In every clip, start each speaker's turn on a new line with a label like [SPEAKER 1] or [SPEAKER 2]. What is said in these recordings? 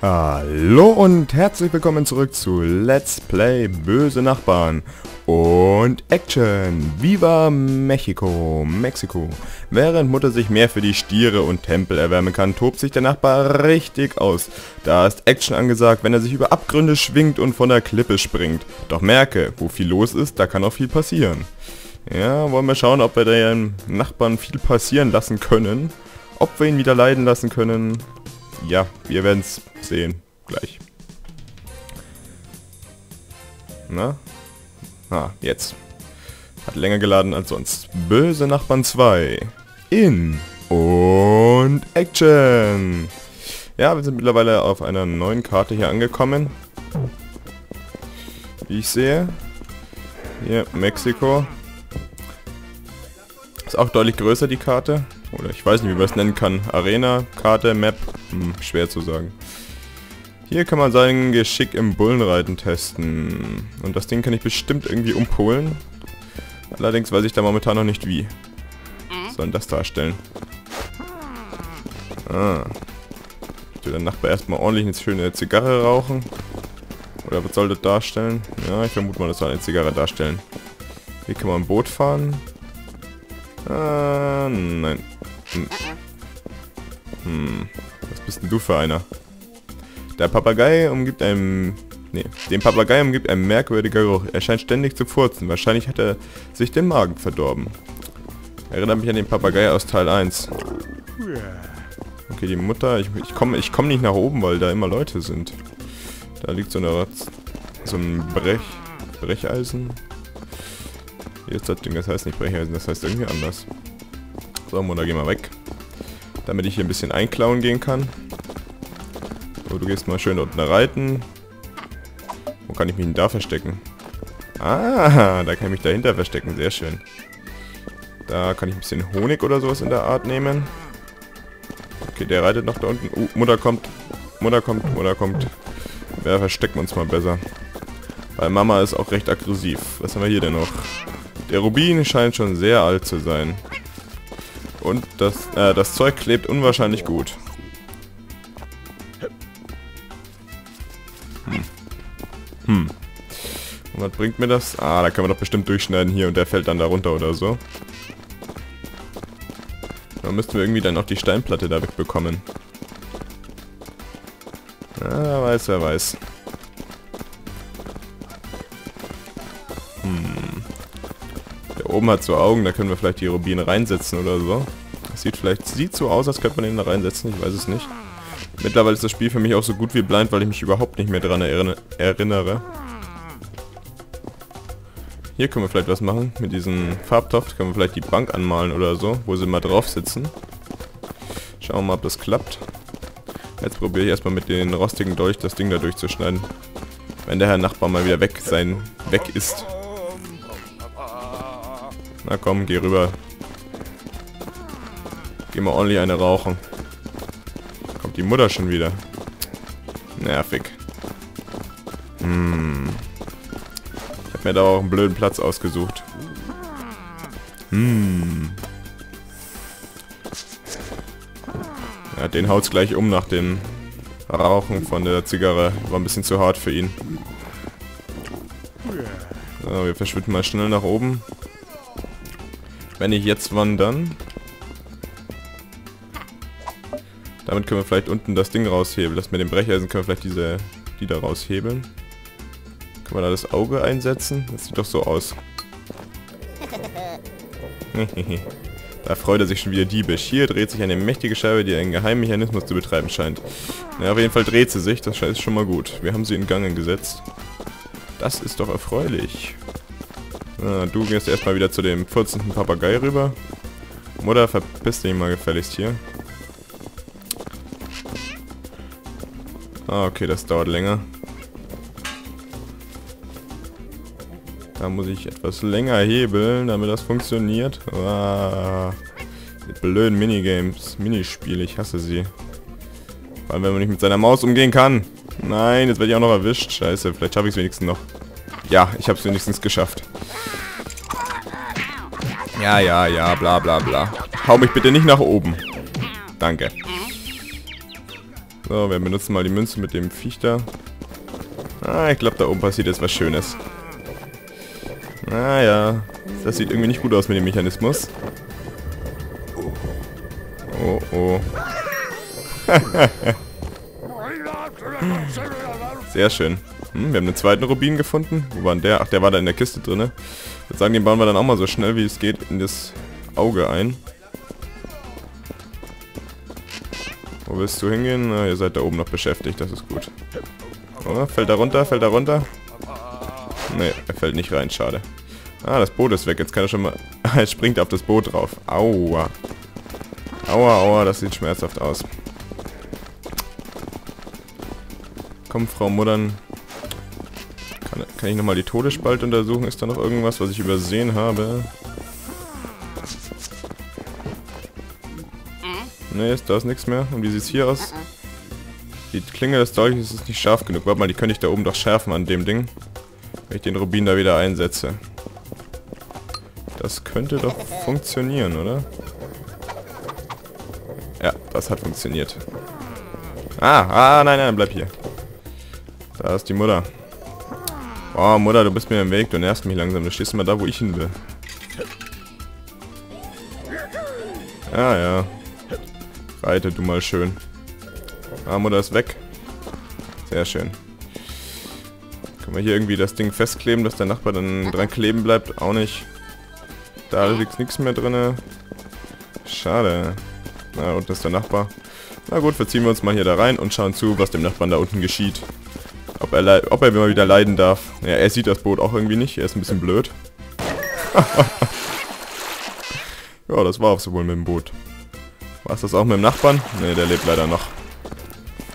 [SPEAKER 1] Hallo und herzlich willkommen zurück zu Let's Play Böse Nachbarn und Action. Viva Mexico, Mexiko. Während Mutter sich mehr für die Stiere und Tempel erwärmen kann, tobt sich der Nachbar richtig aus. Da ist Action angesagt, wenn er sich über Abgründe schwingt und von der Klippe springt. Doch merke, wo viel los ist, da kann auch viel passieren. Ja, wollen wir schauen, ob wir den Nachbarn viel passieren lassen können. Ob wir ihn wieder leiden lassen können, ja, wir werden es sehen. Gleich. Na? Ah, jetzt. Hat länger geladen als sonst. Böse Nachbarn 2. In. Und Action. Ja, wir sind mittlerweile auf einer neuen Karte hier angekommen. Wie ich sehe. Hier, Mexiko. Ist auch deutlich größer die Karte. Oder ich weiß nicht, wie man es nennen kann. Arena, Karte, Map. Hm, schwer zu sagen. Hier kann man sein Geschick im Bullenreiten testen. Und das Ding kann ich bestimmt irgendwie umpolen. Allerdings weiß ich da momentan noch nicht wie. Was soll das darstellen? Ah. Ich will der Nachbar erstmal ordentlich eine schöne Zigarre rauchen. Oder was soll das darstellen? Ja, ich vermute mal, das soll eine Zigarre darstellen. Hier kann man ein Boot fahren. Ah, nein. Hm. Bist denn du für einer? Der Papagei umgibt einem... Nee, den Papagei umgibt ein merkwürdiger Geruch. Er scheint ständig zu furzen. Wahrscheinlich hat er sich den Magen verdorben. Erinnert mich an den Papagei aus Teil 1. Okay, die Mutter... Ich, ich komme ich komm nicht nach oben, weil da immer Leute sind. Da liegt so eine... So ein Brech... Brecheisen. Ist das Ding, das heißt nicht Brecheisen, das heißt irgendwie anders. So, Mutter, geh mal weg. Damit ich hier ein bisschen einklauen gehen kann. So, du gehst mal schön unten reiten. Wo kann ich mich denn da verstecken? Ah, da kann ich mich dahinter verstecken. Sehr schön. Da kann ich ein bisschen Honig oder sowas in der Art nehmen. Okay, der reitet noch da unten. Uh, Mutter kommt. Mutter kommt, Mutter kommt. Ja, verstecken uns mal besser. Weil Mama ist auch recht aggressiv. Was haben wir hier denn noch? Der Rubin scheint schon sehr alt zu sein. Und das, äh, das Zeug klebt unwahrscheinlich gut. Hm. Hm. Und was bringt mir das? Ah, da können wir doch bestimmt durchschneiden hier und der fällt dann da runter oder so. Da müssten wir irgendwie dann noch die Steinplatte da wegbekommen. Wer weiß, wer weiß. Oben hat so Augen, da können wir vielleicht die Rubine reinsetzen oder so. Das sieht vielleicht sieht so aus, als könnte man ihn da reinsetzen, ich weiß es nicht. Mittlerweile ist das Spiel für mich auch so gut wie blind, weil ich mich überhaupt nicht mehr daran erinnere. Hier können wir vielleicht was machen. Mit diesem Farbtopf können wir vielleicht die Bank anmalen oder so, wo sie mal drauf sitzen. Schauen wir mal, ob das klappt. Jetzt probiere ich erstmal mit den rostigen Dolch das Ding da durchzuschneiden. Wenn der Herr Nachbar mal wieder weg sein, weg ist. Na komm, geh rüber. Geh mal ordentlich eine rauchen. Kommt die Mutter schon wieder. Nervig. Hm. Ich hab mir da auch einen blöden Platz ausgesucht. Hm. Ja, den haut's gleich um nach dem Rauchen von der Zigarre. War ein bisschen zu hart für ihn. So, wir verschwinden mal schnell nach oben. Wenn ich jetzt wandern. Damit können wir vielleicht unten das Ding raushebeln. Das mit dem Brecheisen können wir vielleicht diese, die da raushebeln. Können wir da das Auge einsetzen? Das sieht doch so aus. da freut er sich schon wieder diebisch. Hier dreht sich eine mächtige Scheibe, die einen geheimen Mechanismus zu betreiben scheint. Ja, auf jeden Fall dreht sie sich. Das ist schon mal gut. Wir haben sie in Gang gesetzt. Das ist doch erfreulich. Ah, du gehst erstmal wieder zu dem 14. Papagei rüber. Mutter, verpiss dich mal gefälligst hier. Ah, okay, das dauert länger. Da muss ich etwas länger hebeln, damit das funktioniert. Ah, blöden Minigames, Minispiele, ich hasse sie. Vor allem, wenn man nicht mit seiner Maus umgehen kann. Nein, jetzt werde ich auch noch erwischt. Scheiße, vielleicht schaffe ich es wenigstens noch. Ja, ich habe es wenigstens geschafft. Ja, ja, ja, bla bla bla. Hau mich bitte nicht nach oben. Danke. So, wir benutzen mal die Münze mit dem Viech da. Ah, ich glaube, da oben passiert jetzt was Schönes. Naja, das sieht irgendwie nicht gut aus mit dem Mechanismus. Oh, oh. Sehr schön. Hm, wir haben einen zweiten Rubin gefunden. Wo war denn der? Ach, der war da in der Kiste drin. Ich würde sagen, den bauen wir dann auch mal so schnell wie es geht in das Auge ein. Wo willst du hingehen? Na, ihr seid da oben noch beschäftigt, das ist gut. Oh, fällt er runter? Fällt er runter? Ne, er fällt nicht rein, schade. Ah, das Boot ist weg. Jetzt kann er schon mal... er springt auf das Boot drauf. Aua. Aua, aua, das sieht schmerzhaft aus. Komm, Frau Muddern. Kann, ich nochmal die Todesspalt untersuchen? Ist da noch irgendwas, was ich übersehen habe? Ne, ist da ist nichts mehr. Und wie sieht es hier aus? Die Klinge des Dolches ist nicht scharf genug. Warte mal, die könnte ich da oben doch schärfen an dem Ding. Wenn ich den Rubin da wieder einsetze. Das könnte doch funktionieren, oder? Ja, das hat funktioniert. Ah, ah, nein, nein, bleib hier. Da ist die Mutter. Oh, Mutter, du bist mir im Weg, du nervst mich langsam. Du stehst immer da, wo ich hin will. Ah, ja. Reite du mal schön. Ah, Mutter ist weg. Sehr schön. Können wir hier irgendwie das Ding festkleben, dass der Nachbar dann dran kleben bleibt? Auch nicht. Da liegt nichts mehr drin. Schade. Na, unten ist der Nachbar. Na gut, verziehen wir uns mal hier da rein und schauen zu, was dem Nachbarn da unten geschieht. Ob er, ob er mal wieder leiden darf. Ja, er sieht das Boot auch irgendwie nicht. Er ist ein bisschen blöd. ja, das war auch so wohl mit dem Boot. War es das auch mit dem Nachbarn? Ne, der lebt leider noch.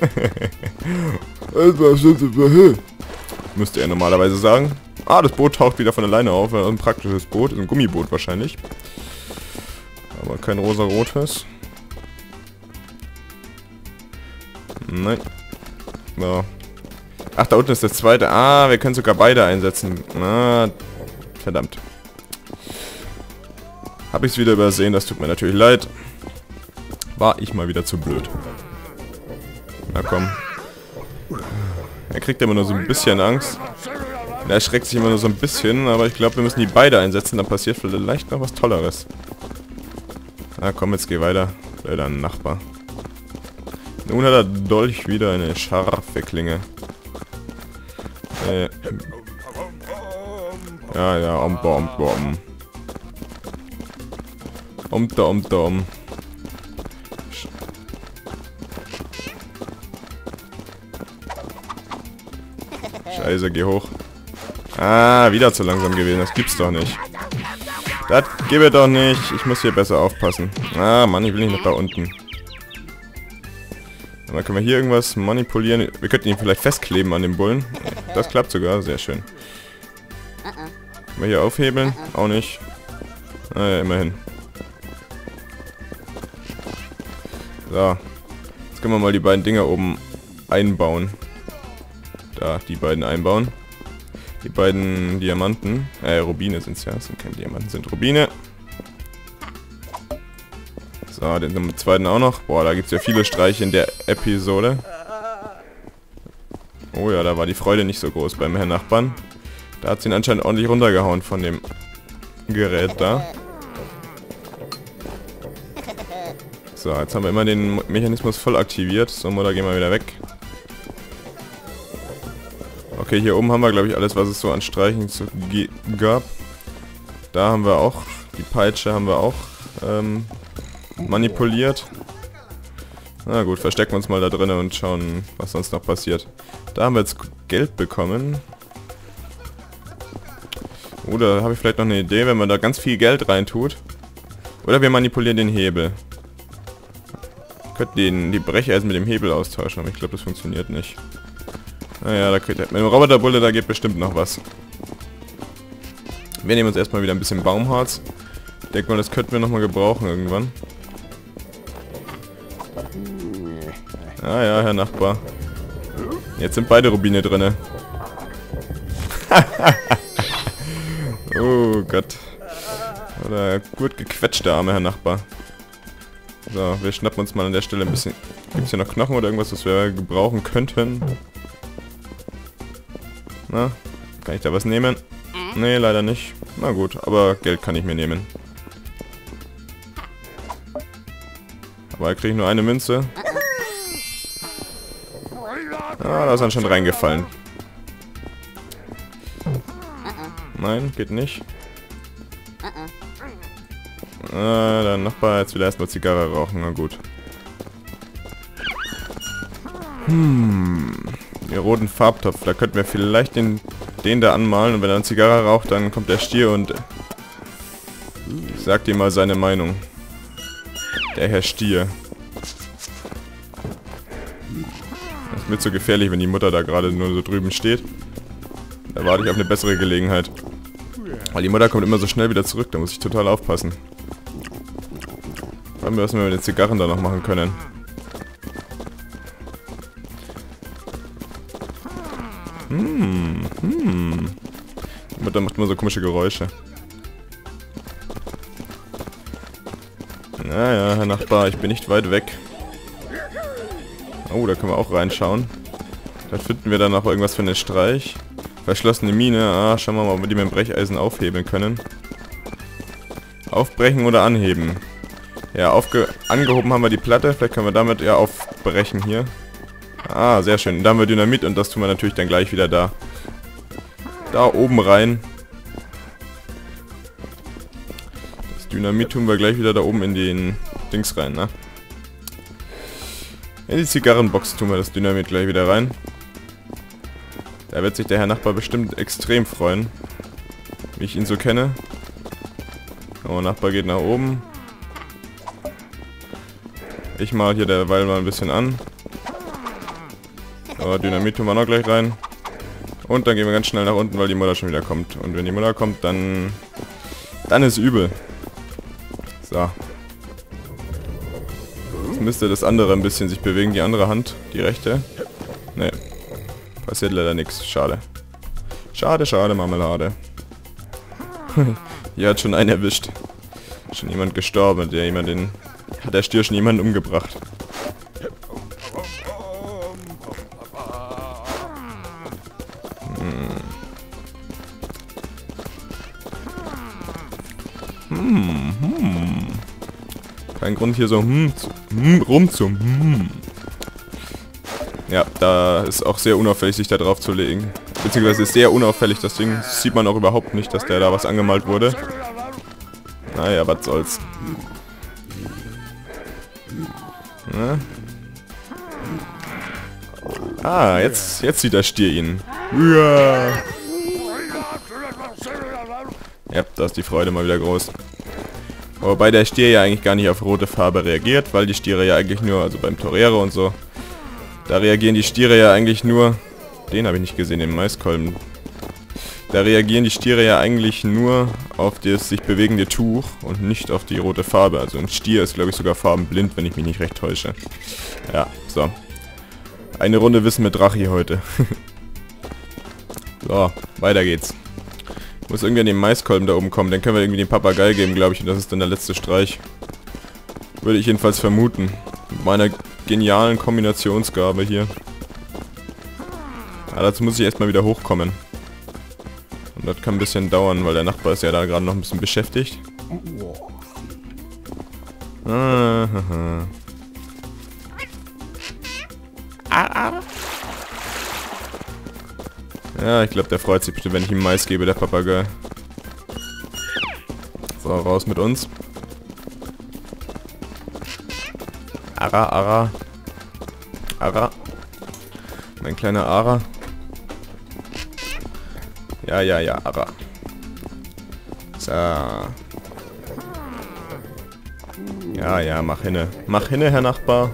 [SPEAKER 1] Müsste er normalerweise sagen. Ah, das Boot taucht wieder von alleine auf. Ein praktisches Boot. Ein Gummiboot wahrscheinlich. Aber kein rosa-rotes. Nein. So. Ach, da unten ist der zweite. Ah, wir können sogar beide einsetzen. Ah, verdammt. Habe ich es wieder übersehen, das tut mir natürlich leid. War ich mal wieder zu blöd. Na komm. Er kriegt immer nur so ein bisschen Angst. Er erschreckt sich immer nur so ein bisschen, aber ich glaube, wir müssen die beide einsetzen, dann passiert vielleicht noch was Tolleres. Na komm, jetzt geh weiter. Leider ein Nachbar. Nun hat er Dolch wieder eine scharfe Klinge. Äh. Ja, ja, um, um, da, um, da, um. Scheiße, geh hoch. Ah, wieder zu langsam gewesen. Das gibt's doch nicht. Das gebe doch nicht. Ich muss hier besser aufpassen. Ah, Mann, ich will nicht nach da unten. Dann können wir hier irgendwas manipulieren. Wir könnten ihn vielleicht festkleben an dem Bullen. Das klappt sogar. Sehr schön. Können wir hier aufhebeln? Auch nicht. Naja, immerhin. So. Jetzt können wir mal die beiden Dinger oben einbauen. Da, die beiden einbauen. Die beiden Diamanten. Äh, Rubine sind es ja. Das sind keine Diamanten, sind Rubine. So, den zweiten auch noch. Boah, da gibt es ja viele Streiche in der Episode. Oh ja, da war die Freude nicht so groß beim Herrn Nachbarn. Da hat sie ihn anscheinend ordentlich runtergehauen von dem Gerät da. So, jetzt haben wir immer den Mechanismus voll aktiviert. So, Mutter, gehen wir wieder weg. Okay, hier oben haben wir, glaube ich, alles, was es so an Streichen zu gab. Da haben wir auch, die Peitsche haben wir auch ähm, manipuliert. Na gut, verstecken wir uns mal da drinnen und schauen, was sonst noch passiert. Da haben wir jetzt Geld bekommen. Oder habe ich vielleicht noch eine Idee, wenn man da ganz viel Geld reintut. Oder wir manipulieren den Hebel. Könnten den, die Brecheisen mit dem Hebel austauschen, aber ich glaube, das funktioniert nicht. Naja, da kriegt mit dem Roboterbulle, da geht bestimmt noch was. Wir nehmen uns erstmal wieder ein bisschen Baumharz. Ich denke mal, das könnten wir nochmal gebrauchen irgendwann. Ah ja, Herr Nachbar. Jetzt sind beide Rubine drinne. oh Gott. Oder gut gequetscht, der arme Herr Nachbar. So, wir schnappen uns mal an der Stelle ein bisschen Gibt es hier noch Knochen oder irgendwas, was wir gebrauchen könnten? Na, kann ich da was nehmen? Nee, leider nicht. Na gut, aber Geld kann ich mir nehmen. Aber kriege ich nur eine Münze. Ah, da ist anscheinend reingefallen. Nein, geht nicht. Ah, der Nachbar jetzt wieder erstmal Zigarre rauchen. Na gut. Hm. Den roten Farbtopf. Da könnten wir vielleicht den, den da anmalen. Und wenn er eine Zigarre raucht, dann kommt der Stier und sagt ihm mal seine Meinung. Der Herr Stier. Mir zu gefährlich, wenn die Mutter da gerade nur so drüben steht. Da warte ich auf eine bessere Gelegenheit. Weil die Mutter kommt immer so schnell wieder zurück, da muss ich total aufpassen. Schauen wir, was wir mit den Zigarren da noch machen können. Hm, hm. Die Mutter macht immer so komische Geräusche. Naja, Herr Nachbar, ich bin nicht weit weg. Oh, da können wir auch reinschauen. Da finden wir dann noch irgendwas für einen Streich. Verschlossene Mine. Ah, schauen wir mal, ob wir die mit dem Brecheisen aufhebeln können. Aufbrechen oder anheben. Ja, aufge angehoben haben wir die Platte. Vielleicht können wir damit ja aufbrechen hier. Ah, sehr schön. Da haben wir Dynamit und das tun wir natürlich dann gleich wieder da. Da oben rein. Das Dynamit tun wir gleich wieder da oben in den Dings rein, ne? In die Zigarrenbox tun wir das Dynamit gleich wieder rein. Da wird sich der Herr Nachbar bestimmt extrem freuen. Wie ich ihn so kenne. Oh, Nachbar geht nach oben. Ich mal hier derweil mal ein bisschen an. So, Dynamit tun wir noch gleich rein. Und dann gehen wir ganz schnell nach unten, weil die Mutter schon wieder kommt. Und wenn die Mutter kommt, dann... Dann ist übel. So. Müsste das andere ein bisschen sich bewegen, die andere Hand. Die rechte. Ne. Passiert leider nichts. Schade. Schade, schade, Marmelade. Hier hat schon einen erwischt. Schon jemand gestorben, der jemanden... Hat der Stier schon jemanden umgebracht. Kein Grund hier so hm, hm rum zum hm. Ja, da ist auch sehr unauffällig, sich da drauf zu legen. Beziehungsweise ist sehr unauffällig, das Ding. Sieht man auch überhaupt nicht, dass der da was angemalt wurde. Naja, was soll's. Na? Ah, jetzt, jetzt sieht der Stier ihn. Ja. Ja, da ist die Freude mal wieder groß. Wobei der Stier ja eigentlich gar nicht auf rote Farbe reagiert, weil die Stiere ja eigentlich nur, also beim Torero und so, da reagieren die Stiere ja eigentlich nur... Den habe ich nicht gesehen, den Maiskolben. Da reagieren die Stiere ja eigentlich nur auf das sich bewegende Tuch und nicht auf die rote Farbe. Also ein Stier ist, glaube ich, sogar farbenblind, wenn ich mich nicht recht täusche. Ja, so. Eine Runde Wissen mit Drachi heute. so, weiter geht's. Muss irgendwie an den Maiskolben da oben kommen. Den können wir irgendwie den Papagei geben, glaube ich. Und das ist dann der letzte Streich. Würde ich jedenfalls vermuten. Mit meiner genialen Kombinationsgabe hier. Aber dazu muss ich erstmal wieder hochkommen. Und das kann ein bisschen dauern, weil der Nachbar ist ja da gerade noch ein bisschen beschäftigt. Ah, ja, ich glaube, der freut sich bestimmt, wenn ich ihm Mais gebe, der Papagei. So, raus mit uns. Ara, Ara. Ara. Mein kleiner Ara. Ja, ja, ja, Ara. So. Ja, ja, mach hinne. Mach hinne, Herr Nachbar.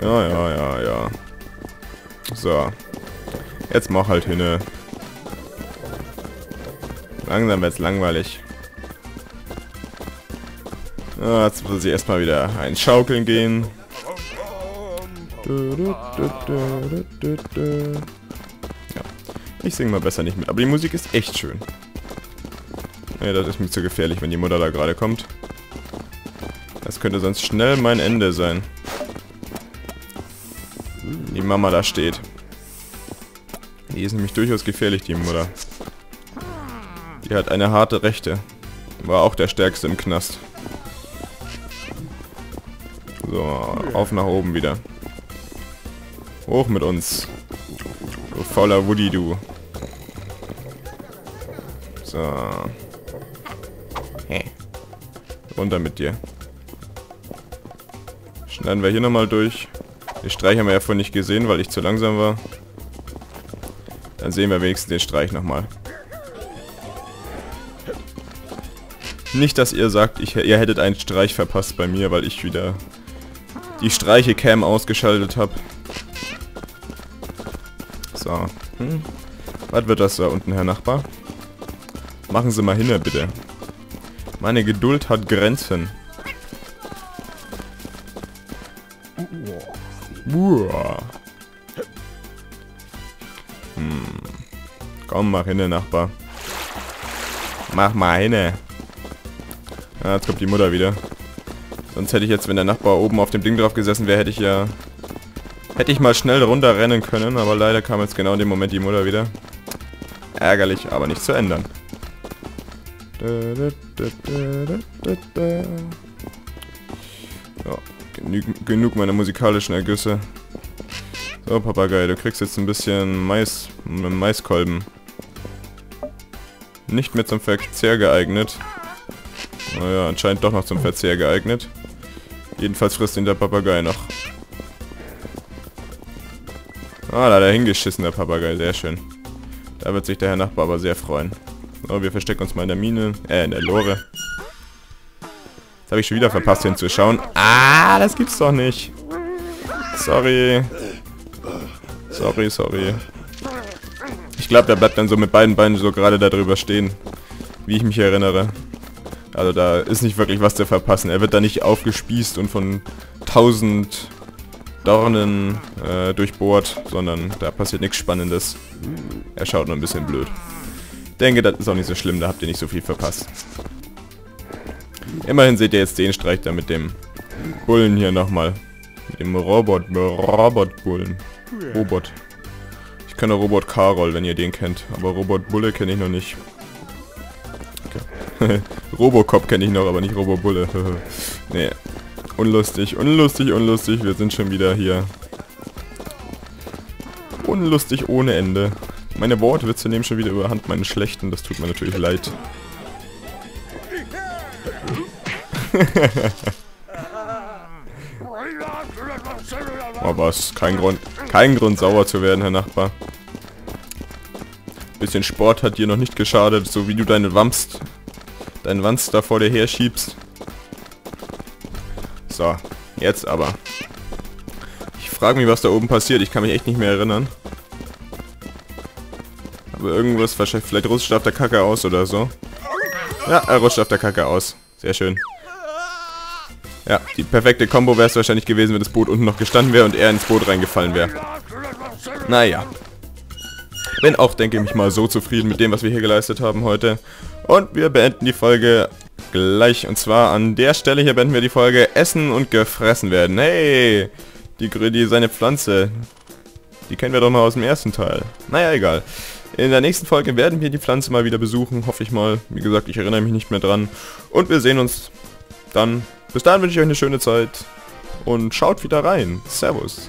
[SPEAKER 1] Ja, ja, ja, ja. So. Jetzt mach halt hinne. Langsam wird's langweilig. Ah, jetzt muss ich erstmal wieder ein Schaukeln gehen. Ja. Ich singe mal besser nicht mit. Aber die Musik ist echt schön. Ja, das ist mir zu gefährlich, wenn die Mutter da gerade kommt. Das könnte sonst schnell mein Ende sein. Die Mama da steht. Die ist nämlich durchaus gefährlich, die Mutter. Die hat eine harte Rechte. War auch der Stärkste im Knast. So, auf nach oben wieder. Hoch mit uns. Du fauler Woody, du. So. Hey. Runter mit dir. Schneiden wir hier nochmal durch. Den Streich haben wir ja vorhin nicht gesehen, weil ich zu langsam war. Dann sehen wir wenigstens den Streich nochmal. Nicht, dass ihr sagt, ich, ihr hättet einen Streich verpasst bei mir, weil ich wieder die Streiche-Cam ausgeschaltet habe. So. Hm. Was wird das da unten, Herr Nachbar? Machen Sie mal hin, bitte. Meine Geduld hat Grenzen. Uah. Hm. Komm, mach hin, Nachbar. Mach mal hin. Ja, jetzt kommt die Mutter wieder. Sonst hätte ich jetzt, wenn der Nachbar oben auf dem Ding drauf gesessen wäre, hätte ich ja... Hätte ich mal schnell runterrennen können, aber leider kam jetzt genau in dem Moment die Mutter wieder. Ärgerlich, aber nicht zu ändern. Ja, genug, meiner musikalischen Ergüsse. So, Papagei, du kriegst jetzt ein bisschen Mais, Maiskolben. Nicht mehr zum Verzehr geeignet. Naja, anscheinend doch noch zum Verzehr geeignet. Jedenfalls frisst ihn der Papagei noch. Ah, da hat er hingeschissen, der Papagei. Sehr schön. Da wird sich der Herr Nachbar aber sehr freuen. So, wir verstecken uns mal in der Mine. Äh, in der Lore. Habe ich schon wieder verpasst hinzuschauen. Ah, das gibt's doch nicht. Sorry. Sorry, sorry. Ich glaube, der bleibt dann so mit beiden Beinen so gerade da drüber stehen. Wie ich mich erinnere. Also da ist nicht wirklich was zu verpassen. Er wird da nicht aufgespießt und von tausend Dornen äh, durchbohrt, sondern da passiert nichts Spannendes. Er schaut nur ein bisschen blöd. Denke, das ist auch nicht so schlimm, da habt ihr nicht so viel verpasst. Immerhin seht ihr jetzt den Streich da mit dem Bullen hier nochmal. Mit dem Robot, Robot-Bullen. Robot. Ich kenne Robot Karol, wenn ihr den kennt. Aber Robot Bulle kenne ich noch nicht. Robocop kenne ich noch, aber nicht Robobulle. nee. Unlustig, unlustig, unlustig. Wir sind schon wieder hier. Unlustig ohne Ende. Meine Wortwitze nehmen schon wieder überhand meine schlechten. Das tut mir natürlich leid. oh was, kein Grund, kein Grund sauer zu werden, Herr Nachbar. Bisschen Sport hat dir noch nicht geschadet, so wie du deine Wamst dein Wanz da vor dir her schiebst. So, jetzt aber. Ich frage mich, was da oben passiert. Ich kann mich echt nicht mehr erinnern. Aber irgendwas, wahrscheinlich, vielleicht rutscht auf der Kacke aus oder so. Ja, er rutscht auf der Kacke aus. Sehr schön. Ja, die perfekte Combo wäre es wahrscheinlich gewesen, wenn das Boot unten noch gestanden wäre und er ins Boot reingefallen wäre. Naja. Bin auch, denke ich mal, so zufrieden mit dem, was wir hier geleistet haben heute. Und wir beenden die Folge gleich. Und zwar an der Stelle hier beenden wir die Folge Essen und gefressen werden. Hey, die, die seine Pflanze. Die kennen wir doch mal aus dem ersten Teil. Naja, egal. In der nächsten Folge werden wir die Pflanze mal wieder besuchen, hoffe ich mal. Wie gesagt, ich erinnere mich nicht mehr dran. Und wir sehen uns dann. Bis dahin wünsche ich euch eine schöne Zeit. Und schaut wieder rein. Servus.